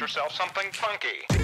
yourself something funky.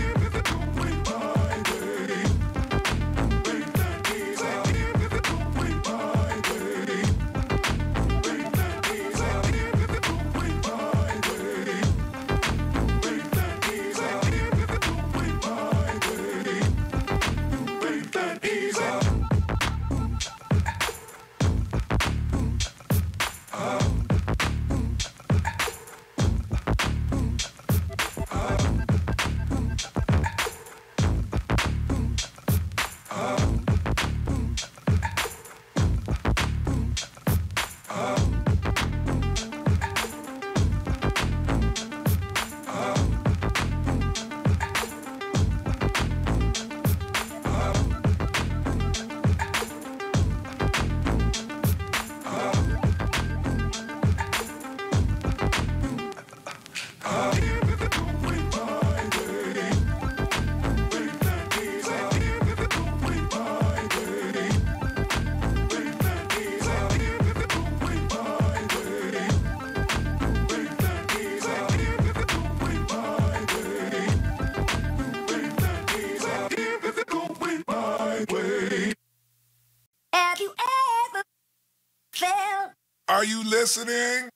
Listening?